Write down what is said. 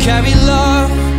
carry love.